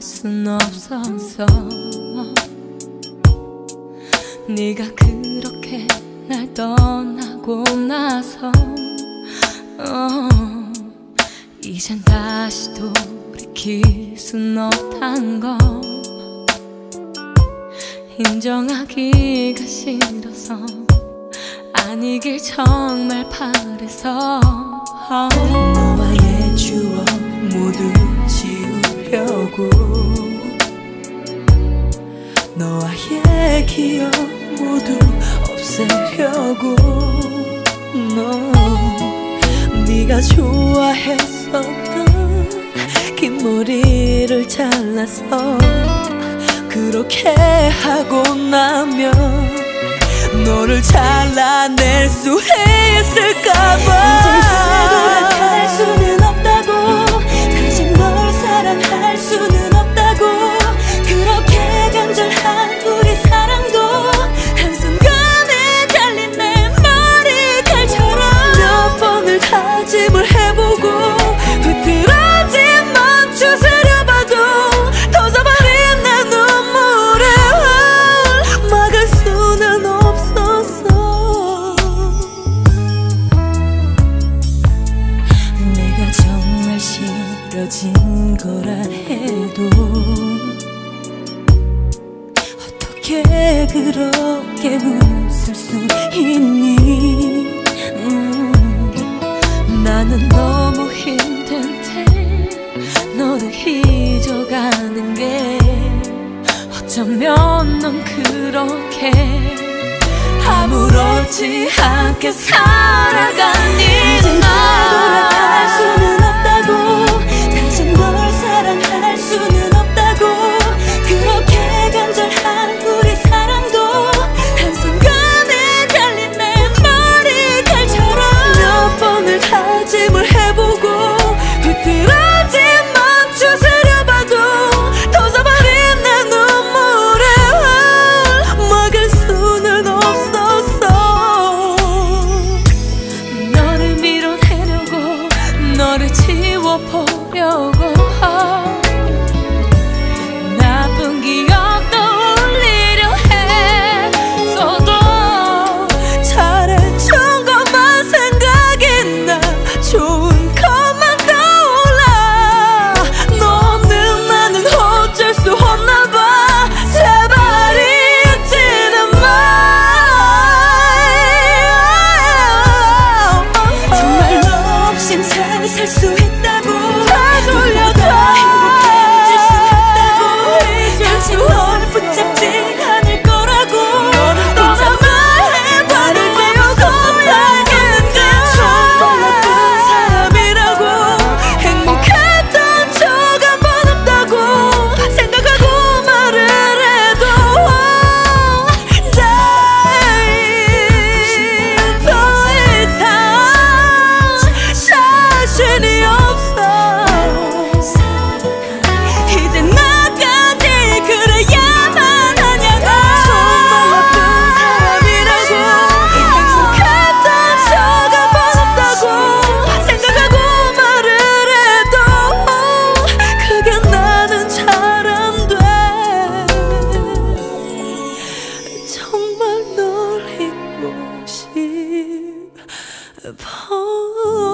순 없어서. 네가 그렇게 날 떠나고 나서 어, 이젠 다시 돌이킬 순 없단 거. 인정하기가 싫어서 아니길 정말 바래서. 너와의 추억 모두 지우려고 너와의 기억 모두 없애려고 너 네가 좋아했었던 긴 머리를 잘라서 그렇게 하고 나면 너를 잘라낼 수 있을까봐 수는 없다고. 그렇게 간절한 우리 사랑도 한순간에 잘린 내 머리칼처럼 몇 번을 다짐을 해보고 흐트러진 멈추 세려봐도 터져버린 내 눈물을 막을 수는 없었어 내가 정말 싫어진 거라 어떻게 그렇게 웃을 수 있니? 음, 나는 너무 힘든데 너를 잊어가는 게 어쩌면 넌 그렇게 아무렇지 않게 살아가니? 이 upon